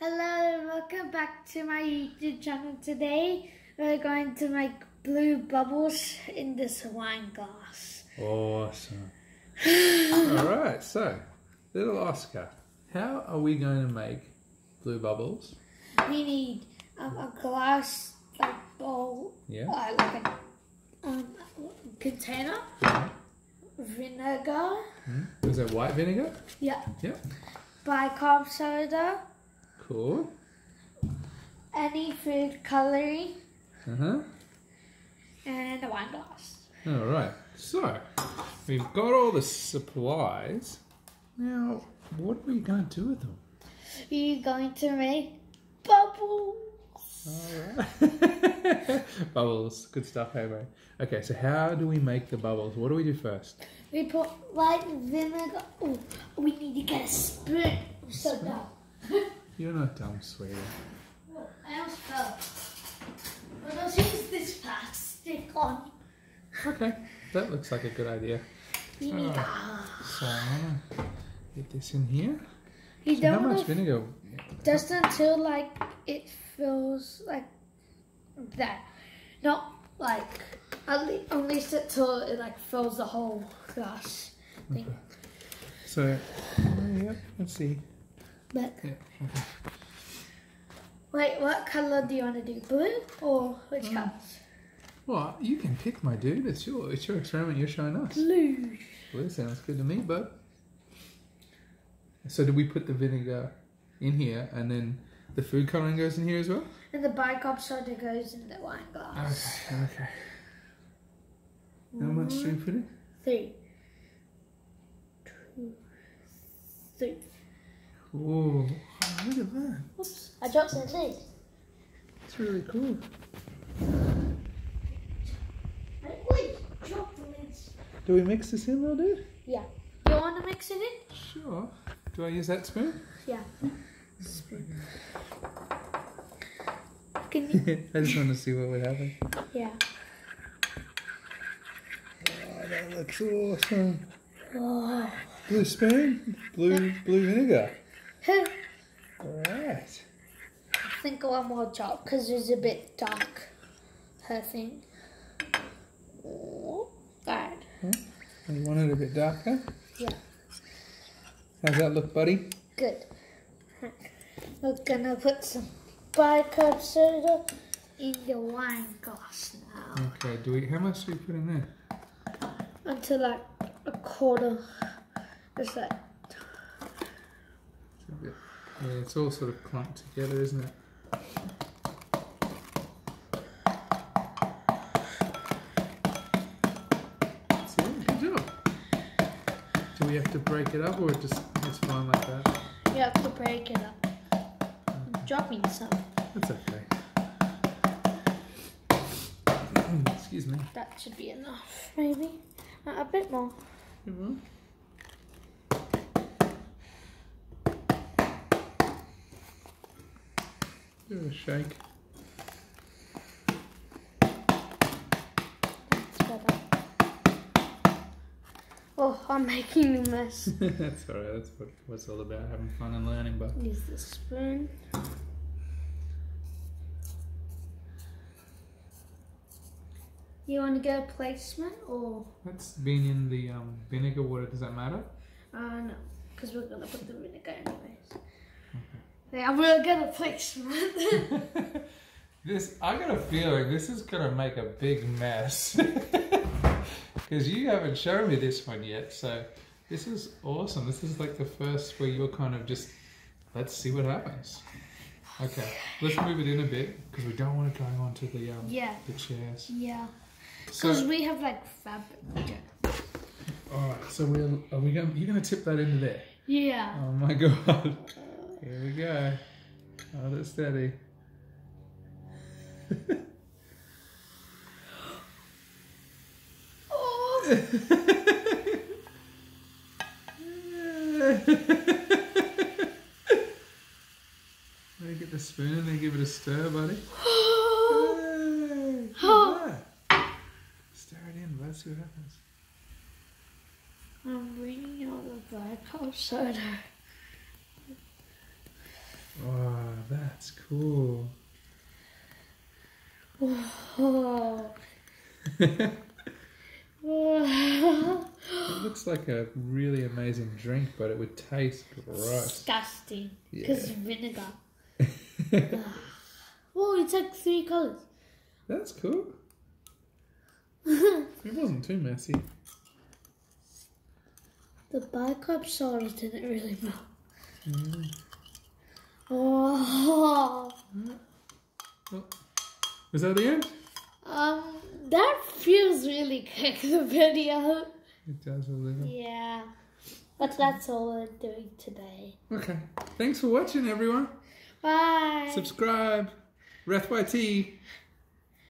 Hello and welcome back to my YouTube channel. Today we're going to make blue bubbles in this wine glass. Awesome. Alright, so, little Oscar, how are we going to make blue bubbles? We need um, a glass like bowl, Yeah. uh, like a um, container, Yeah. vinegar, Hmm? Is that white vinegar? yeah, Yep. bicarb soda, Cool. any food coloring, Uh huh. and a wine glass. Alright, so, we've got all the supplies. Now, what are we going to do with them? We're going to make bubbles. Alright. bubbles, good stuff, hey, mate. Okay, so how do we make the bubbles? What do we do first? We put light vinegar. Oh, we need to get a spoon. So dumb. You're not dumb, sweetie. I almost fell. But I'll use this plastic on. Okay, that looks like a good idea. Need Oh. So get this in here. You So how don't much want to vinegar? just until like it feels like that. Not like at least, at least until it like fills the whole glass thing. So, uh, yep, let's see. But wait, what color do you want to do? Blue or which mm. colors? Well, you can pick, my dude. It's your, it's your experiment. You're showing us. Blue. Well, sounds good to me, bud. So, do we put the vinegar in here, and then the food coloring goes in here as well? And the bicarb soda goes in the wine glass. Okay, okay. How much do you put in? Three. Two. Three. Oh, look at that. Oops. I dropped the lid. It's really cool. I always drop. Do we mix this in, little dude? Yeah. You want to mix it in? Sure. Do I use that spoon? Yeah. Can you? I just want to see what would happen. Yeah. Oh, that looks awesome. Oh. Blue spoon, blue blue vinegar. I All right. think one more drop because it's a bit dark. Her thing. Oh. Alright. Hmm? You want it a bit darker? Yeah. How's that look, buddy? Good. We're gonna put some bicarb soda in the wine glass now. Okay. Do we? How much do we put in there? Until like a quarter. Just like It's bit- Yeah, it's all sort of clumped together, isn't it? It. Good job. Do we have to break it up, or it just it's fine like that? you have to break it up. I'm dropping some. That's okay. Excuse me. That should be enough, maybe. Uh, a bit more. Mm-hmm. Give it a shake. Oh, I'm making a mess. That's alright, that's what what it's all about, having fun and learning, but Use the spoon. You want to get a placement or? That's been in the um, vinegar water, does that matter? Uh, no, because we're going to put the vinegar anyways. Yeah, we'll get a placement. this I got a feeling this is gonna make a big mess. Because you haven't shown me this one yet, so this is awesome. This is like the first where you're kind of just let's see what happens. Okay, let's move it in a bit because we don't want it going onto the um, yeah, the chairs. yeah. So, Because we have like fabric. all right. So we're are we going? You're gonna tip that into there? Yeah. Oh my god! Here we go. Hold it steady. Oh, Let me get the spoon and then give it a stir, buddy. Oh. look at that. Stir it in, let's see what happens. I'm bringing out the bicarb soda. Wow. That's cool. Whoa. it looks like a really amazing drink, but it would taste gross. Disgusting. Yeah. Because vinegar. Whoa, it's like three colors. That's cool. It wasn't too messy. The bicarb soda didn't really melt. Mm. Oh. Was that the end? Um, that feels really quick, the video. It does a little. Yeah. But that's all we're doing today. Okay. Thanks for watching, everyone. Bye. Subscribe. T.